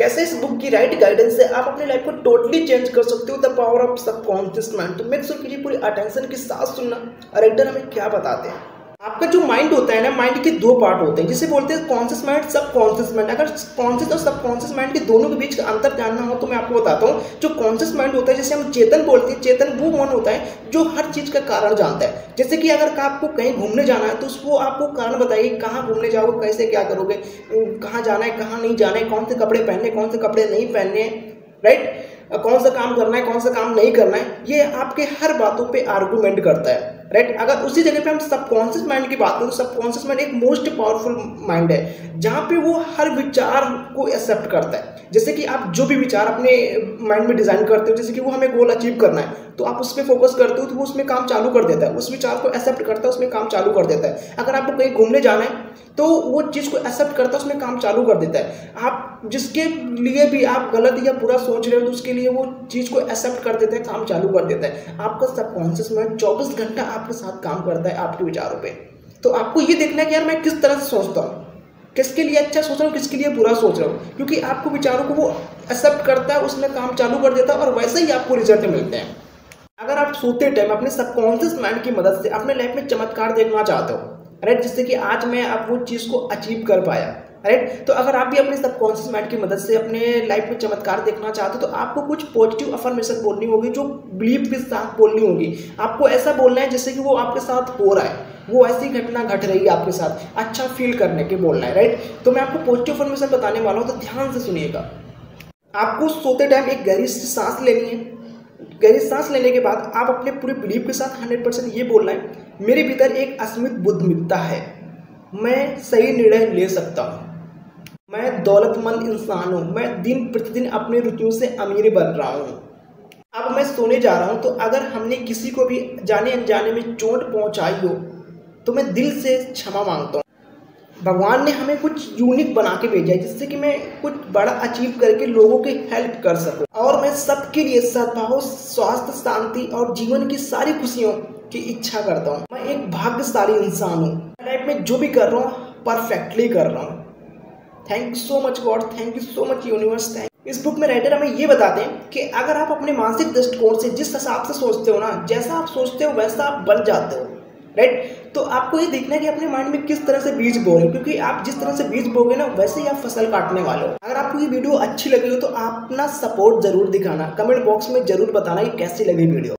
कैसे इस बुक की राइट गाइडेंस से आप अपनी लाइफ को टोटली चेंज कर सकते हो? The power of subconscious mind तो मेक श्योर कीजिए पूरी अटेंशन के साथ सुनना। और राइटर हमें क्या बताते हैं? आपका जो माइंड होता है ना माइंड के दो पार्ट होते हैं। जिसे बोलते हैं conscious mind subconscious mind अगर कॉन्शियस और सब कॉन्शियस माइंड के दोनों के बीच अंतर जानना हो तो मैं आपको बताता हूँ। जो कॉन्शियस माइंड होता है, जिसे हम चेतन बोलते हैं, चेतन वो मन होता है जो हर चीज़ का कारण जानता है। जैसे कि अगर आपको कहीं घूमने जाना है तो उसको आपको कारण बताइए कहाँ घूमने जाओगे, कैसे क्या करोगे कहाँ जाना है, कहाँ नहीं जाना है, कौन से कपड़े पहनने कौन से कपड़े नहीं पहनने राइट कौन सा काम करना है, कौन सा काम नहीं करना है, ये आपके हर बातों पर आर्गूमेंट करता है। राइट अगर उसी जगह पे हम सबकॉन्शियस माइंड की बात करें तो सबकॉन्शियस माइंड एक मोस्ट पावरफुल माइंड है, जहाँ पे वो हर विचार को एक्सेप्ट करता है। जैसे कि आप जो भी विचार अपने माइंड में डिज़ाइन करते हो, जैसे कि वो हमें गोल अचीव करना है तो आप उस पर फोकस करते हो तो वो उसमें काम चालू कर देता है। उस विचार को एक्सेप्ट करता है, उसमें काम चालू कर देता है। अगर आपको कहीं घूमने जाना है तो वो चीज़ को एक्सेप्ट करता है, उसमें काम चालू कर देता है। आप जिसके लिए भी आप गलत या बुरा सोच रहे हो तो उसके लिए वो चीज़ को एक्सेप्ट कर देता है, काम चालू कर देता है। आपका सबकॉन्शियस माइंड चौबीस घंटा आपके साथ काम करता है आपके विचारों पे। तो आपको ये देखना है कि यार मैं किस तरह से सोचता हूँ। किसके लिए अच्छा सोच रहा हूँ, किसके लिए बुरा सोच रहा हूँ। क्योंकि आपको विचारों को वो एक्सेप्ट करता है, उसमें काम चालू कर देता है और वैसे ही आपको रिज़ल्ट मिलते हैं। अगर आप सोते टाइम अपने सबकॉन्शियस माइंड की मदद से अपने लाइफ में चमत्कार देखना चाहते हो राइट जिससे कि आज मैं अब वो चीज़ को अचीव कर पाया। राइट तो अगर आप भी अपने सबकॉन्शियस माइंड की मदद से अपने लाइफ में चमत्कार देखना चाहते हो तो आपको कुछ पॉजिटिव अफर्मेशन बोलनी होगी, जो बिलीव के साथ बोलनी होगी। आपको ऐसा बोलना है जैसे कि वो आपके साथ हो रहा है। वो ऐसी घटना घट रही है आपके साथ। अच्छा फील करने के बोलना है राइट तो मैं आपको पॉजिटिव इन्फॉर्मेशन बताने वाला हूँ तो ध्यान से सुनिएगा। आपको सोते टाइम एक गहरी सांस लेनी है। गहरी सांस लेने के बाद आप अपने पूरे बिलीव के साथ हंड्रेड परसेंट ये बोलना है, मेरे भीतर एक अस्मित बुद्धिमिकता है। मैं सही निर्णय ले सकता हूँ। दौलतमंद इंसान हूँ मैं दिन प्रतिदिन अपनी रुचियों से अमीर बन रहा हूँ। अब मैं सोने जा रहा हूँ तो अगर हमने किसी को भी जाने अनजाने में चोट पहुँचाई हो तो मैं दिल से क्षमा माँगता हूँ। भगवान ने हमें कुछ यूनिक बना के भेजा है, जिससे कि मैं कुछ बड़ा अचीव करके लोगों की हेल्प कर सकूँ। और मैं सबके लिए सद्भाव स्वास्थ्य, शांति और जीवन की सारी खुशियों की इच्छा करता हूँ। मैं एक भाग्यशाली इंसान हूँ। लाइफ में जो भी कर रहा हूँ परफेक्टली कर रहा हूँ। Thank so much God thank you so much universe thank इस बुक में राइटर हमें ये बताते हैं कि अगर आप अपने मानसिक दृष्टिकोण से जिस हिसाब से सोचते हो ना, जैसा आप सोचते हो, वैसा आप बन जाते हो राइट तो आपको ये देखना है कि अपने माइंड में किस तरह से बीज बो रहे हो, क्योंकि आप जिस तरह से बीज बोगे ना, वैसे ही आप फ़सल काटने वाले हो। अगर आपको ये वीडियो अच्छी लगी हो तो आप अपना सपोर्ट ज़रूर दिखाना। कमेंट बॉक्स में ज़रूर बताना कि कैसी लगी वीडियो